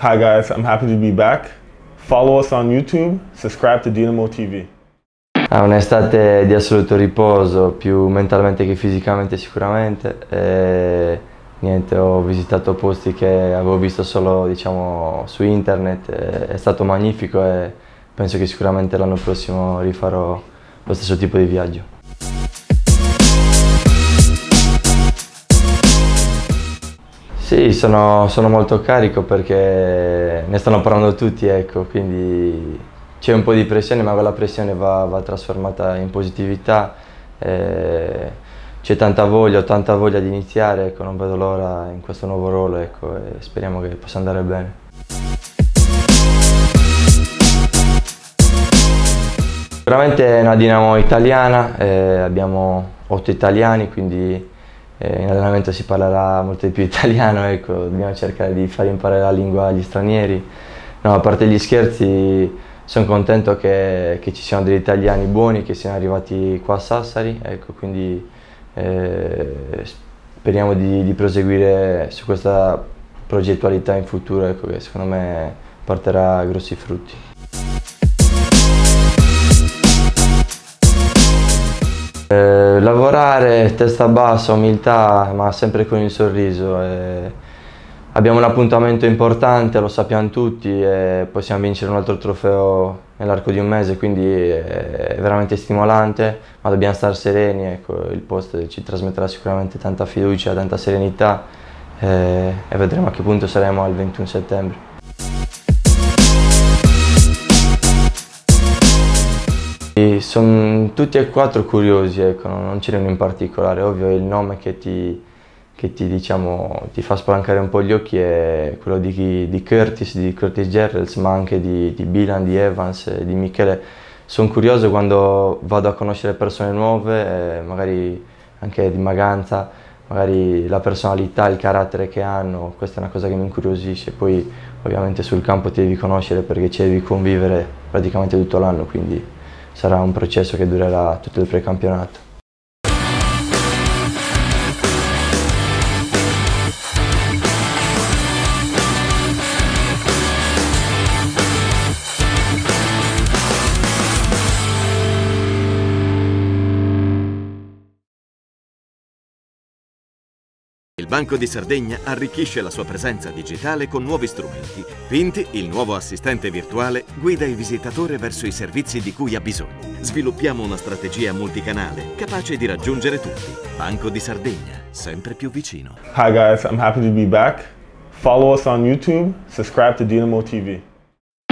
Hi guys, I'm happy to be back. Follow us on YouTube, subscribe to Dynamo TV. È un'estate di assoluto riposo, più mentalmente che fisicamente sicuramente. E, niente, ho visitato posti che avevo visto solo diciamo, su internet, è stato magnifico e penso che sicuramente l'anno prossimo rifarò lo stesso tipo di viaggio. Sì, sono, sono, molto carico perché ne stanno parlando tutti, ecco, quindi c'è un po' di pressione, ma quella pressione va, va trasformata in positività. Eh, c'è tanta voglia, ho tanta voglia di iniziare, ecco, non vedo l'ora in questo nuovo ruolo ecco, e speriamo che possa andare bene. Sicuramente è una dinamo italiana, eh, abbiamo otto italiani, quindi eh, in allenamento si parlerà molto di più italiano, ecco, dobbiamo cercare di far imparare la lingua agli stranieri. No, a parte gli scherzi, sono contento che, che, ci siano degli italiani buoni che siano arrivati qua a Sassari, ecco, quindi eh, speriamo di, di, proseguire su questa progettualità in futuro, ecco, che secondo me porterà grossi frutti. Eh, lavorare, testa bassa, umiltà, ma sempre con il sorriso. Eh, abbiamo un appuntamento importante, lo sappiamo tutti, e possiamo vincere un altro trofeo nell'arco di un mese, quindi è veramente stimolante, ma dobbiamo stare sereni, ecco, il post ci trasmetterà sicuramente tanta fiducia, tanta serenità eh, e vedremo a che punto saremo al 21 settembre. Sono tutti e quattro curiosi, ecco, non ce n'è uno in particolare, ovvio il nome che ti, che ti, diciamo, ti fa spalancare un po' gli occhi è quello di, di Curtis, di Curtis Gerrels, ma anche di, di Bilan, di Evans, di Michele. Sono curioso quando vado a conoscere persone nuove, magari anche di Maganza, magari la personalità, il carattere che hanno, questa è una cosa che mi incuriosisce, poi ovviamente sul campo ti devi conoscere perché ci devi convivere praticamente tutto l'anno, quindi sarà un processo che durerà tutto il precampionato. Banco di Sardegna arricchisce la sua presenza digitale con nuovi strumenti. Pinti, il nuovo assistente virtuale, guida il visitatore verso i servizi di cui ha bisogno. Sviluppiamo una strategia multicanale capace di raggiungere tutti. Banco di Sardegna, sempre più vicino. Hi guys, I'm happy to be back. Follow us on YouTube, subscribe to Dynamo TV.